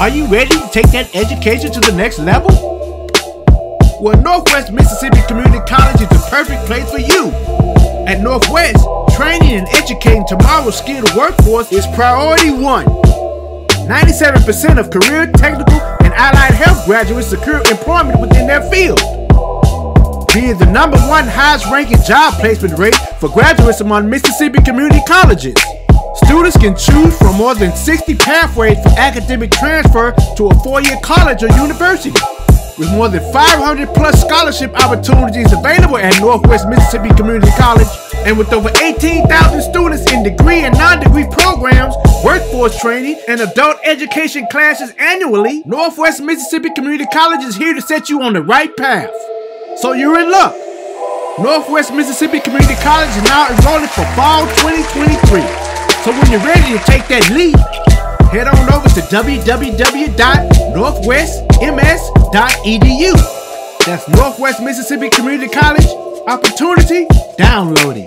Are you ready to take that education to the next level? Well, Northwest Mississippi Community College is the perfect place for you. At Northwest, training and educating tomorrow's skilled workforce is priority one. 97% of career, technical, and allied health graduates secure employment within their field. Being the number one highest ranking job placement rate for graduates among Mississippi community colleges. Students can choose from more than 60 pathways for academic transfer to a four-year college or university. With more than 500 plus scholarship opportunities available at Northwest Mississippi Community College, and with over 18,000 students in degree and non-degree programs, workforce training, and adult education classes annually, Northwest Mississippi Community College is here to set you on the right path. So you're in luck. Northwest Mississippi Community College is now enrolling for fall 2023. So when you're ready to take that leap, head on over to www.northwestms.edu. That's Northwest Mississippi Community College. Opportunity downloading.